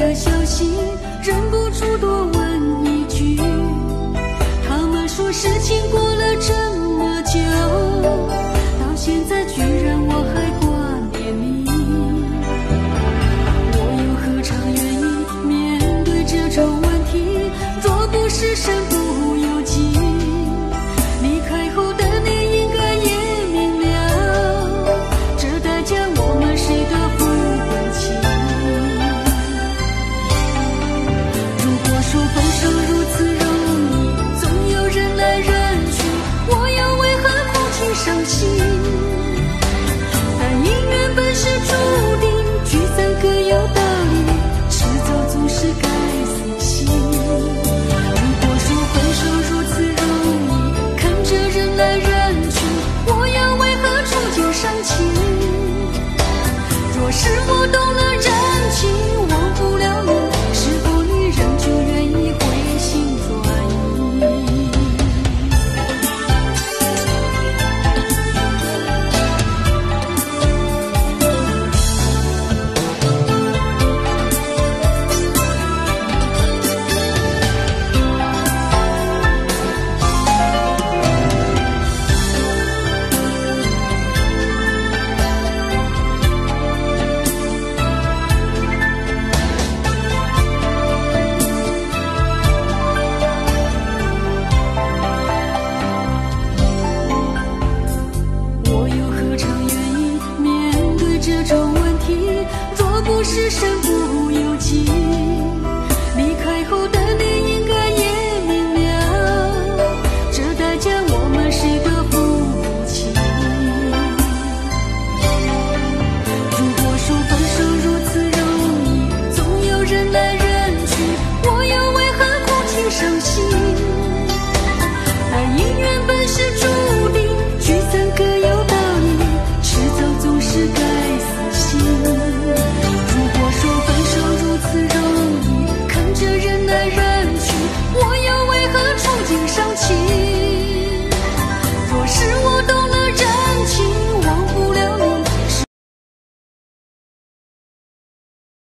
的消息忍不住多问一句他们说事情过了这么久到现在居然我还挂念你我又何尝愿意面对这种问题若不是身是我懂了。是身不由己离开后的你应该也明了这代价我们谁都付不起如果说分手如此容易总有人来人去我又为何哭泣伤心爱姻原本是